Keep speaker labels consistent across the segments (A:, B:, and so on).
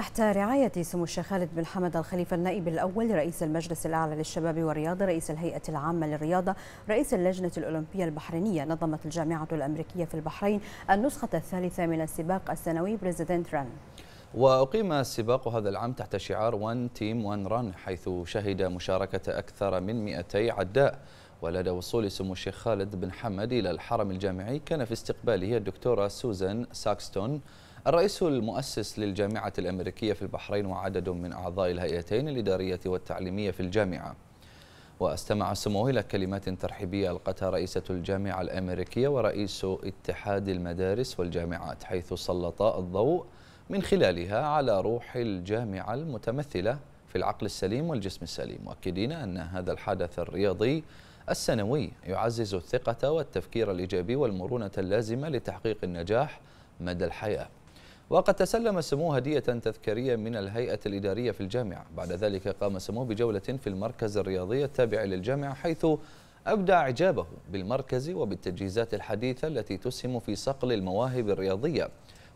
A: تحت رعاية سمو الشيخ خالد بن حمد الخليفة النائب الأول رئيس المجلس الأعلى للشباب والرياضة رئيس الهيئة العامة للرياضة رئيس اللجنة الأولمبية البحرينية. نظمت الجامعة الأمريكية في البحرين النسخة الثالثة من السباق السنوي President's Run
B: وأقيم السباق هذا العام تحت شعار One Team One Run حيث شهد مشاركة أكثر من 200 عداء. ولدى وصول سمو الشيخ خالد بن حمد إلى الحرم الجامعي كان في استقباله الدكتورة سوزان ساكستون. الرئيس المؤسس للجامعة الأمريكية في البحرين وعدد من أعضاء الهيئتين الإدارية والتعليمية في الجامعة. واستمع سموه إلى كلمات ترحيبية ألقتها رئيسة الجامعة الأمريكية ورئيس اتحاد المدارس والجامعات حيث سلط الضوء من خلالها على روح الجامعة المتمثلة في العقل السليم والجسم السليم. مؤكدين أن هذا الحدث الرياضي السنوي يعزز الثقة والتفكير الإيجابي والمرونة اللازمة لتحقيق النجاح مدى الحياة. وقد تسلم سموه هدية تذكارية من الهيئة الإدارية في الجامعة. بعد ذلك قام سموه بجولة في المركز الرياضي التابع للجامعة حيث أبدى إعجابه بالمركز وبالتجهيزات الحديثة التي تسهم في صقل المواهب الرياضية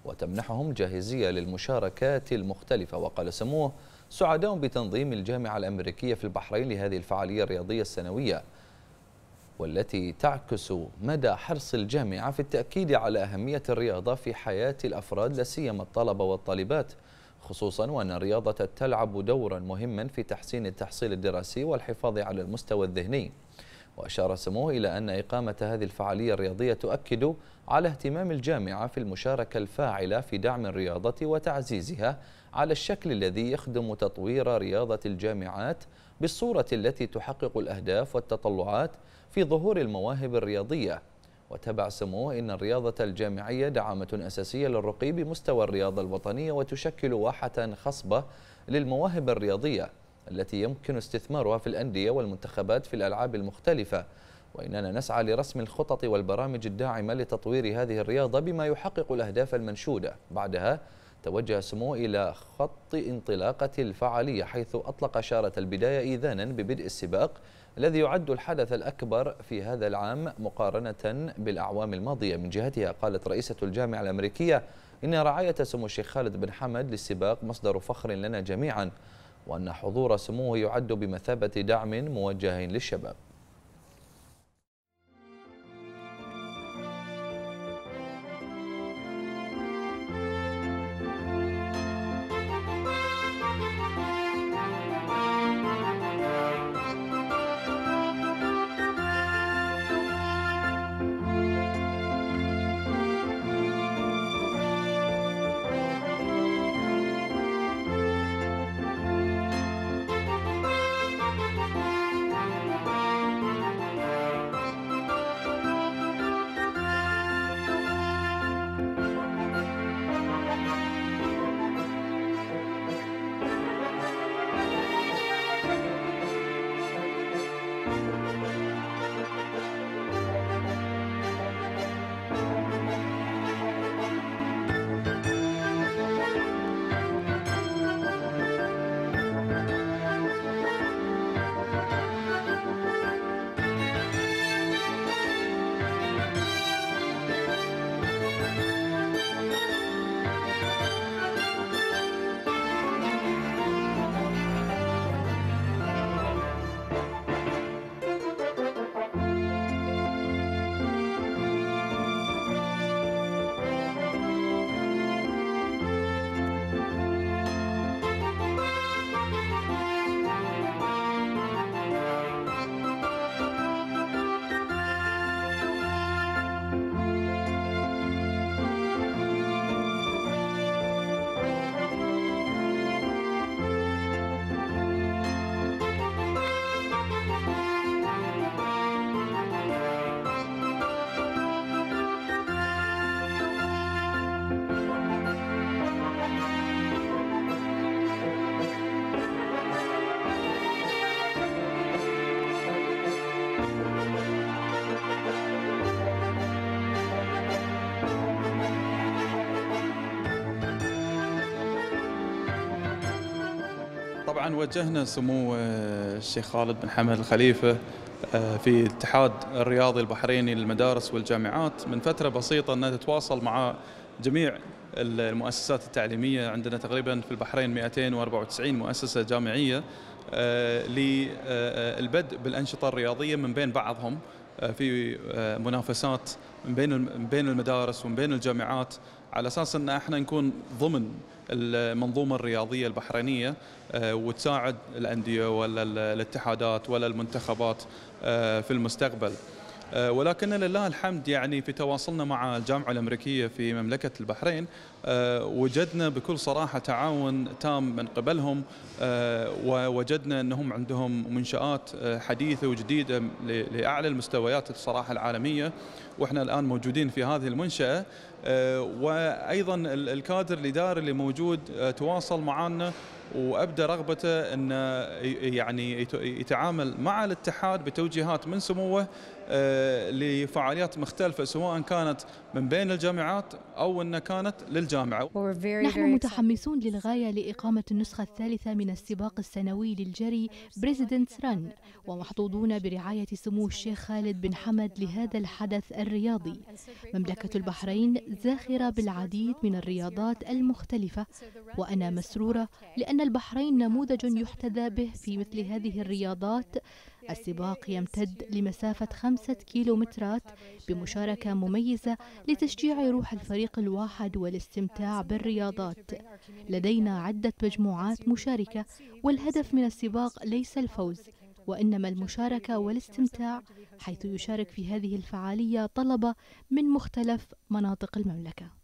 B: وتمنحهم جاهزية للمشاركات المختلفة. وقال سموه سعداء بتنظيم الجامعة الأمريكية في البحرين لهذه الفعالية الرياضية السنوية. والتي تعكس مدى حرص الجامعة في التأكيد على أهمية الرياضة في حياة الأفراد لا سيما الطلبة والطالبات خصوصا وأن الرياضة تلعب دورا مهما في تحسين التحصيل الدراسي والحفاظ على المستوى الذهني. وأشار سموه إلى أن إقامة هذه الفعالية الرياضية تؤكد على اهتمام الجامعة في المشاركة الفاعلة في دعم الرياضة وتعزيزها على الشكل الذي يخدم تطوير رياضة الجامعات بالصورة التي تحقق الأهداف والتطلعات في ظهور المواهب الرياضية. وتبع سموه إن الرياضة الجامعية دعامة أساسية للرقي بمستوى الرياضة الوطنية وتشكل واحة خصبة للمواهب الرياضية التي يمكن استثمارها في الأندية والمنتخبات في الألعاب المختلفة. وإننا نسعى لرسم الخطط والبرامج الداعمة لتطوير هذه الرياضة بما يحقق الأهداف المنشودة. بعدها توجه سموه إلى خط انطلاقة الفعالية حيث أطلق شارة البداية إيذانا ببدء السباق الذي يعد الحدث الأكبر في هذا العام مقارنة بالأعوام الماضية. من جهتها قالت رئيسة الجامعة الأمريكية إن رعاية سمو الشيخ خالد بن حمد للسباق مصدر فخر لنا جميعا وأن حضور سموه يعد بمثابة دعم موجه للشباب.
C: طبعا وجهنا سمو آه، الشيخ خالد بن حمد الخليفة آه، في الاتحاد الرياضي البحريني للمدارس والجامعات. من فترة بسيطة أنها تتواصل مع جميع المؤسسات التعليمية. عندنا تقريبا في البحرين 294 مؤسسة جامعية للبدء بالأنشطة الرياضية من بين بعضهم في منافسات من بين بين المدارس ومن بين الجامعات. على أساس أن إحنا نكون ضمن المنظومة الرياضية البحرينية وتساعد الأندية ولا الاتحادات ولا المنتخبات في المستقبل. آه، ولكن لله الحمد يعني في تواصلنا مع الجامعة الأمريكية في مملكة البحرين آه، وجدنا بكل صراحة تعاون تام من قبلهم آه، ووجدنا أنهم عندهم منشآت حديثة وجديدة لأعلى المستويات الصراحة العالمية وإحنا الآن موجودين في هذه المنشأة وأيضا الكادر الإداري اللي موجود تواصل معنا وابدى رغبته إن يعني يتعامل مع الاتحاد بتوجيهات من سموه آه، لفعاليات مختلفة سواء كانت من بين الجامعات أو انها كانت للجامعة.
D: نحن متحمسون للغاية لإقامة النسخة الثالثة من السباق السنوي للجري President's Run ومحظوظون برعاية سمو الشيخ خالد بن حمد لهذا الحدث الرياضي. مملكة البحرين زاخره بالعديد من الرياضات المختلفة وأنا مسرورة لأن البحرين نموذج يحتذى به في مثل هذه الرياضات. السباق يمتد لمسافة خمسة كيلومترات بمشاركة مميزة لتشجيع روح الفريق الواحد والاستمتاع بالرياضات. لدينا عدة مجموعات مشاركة والهدف من السباق ليس الفوز وإنما المشاركة والاستمتاع حيث يشارك في هذه الفعالية طلبة من مختلف مناطق المملكة.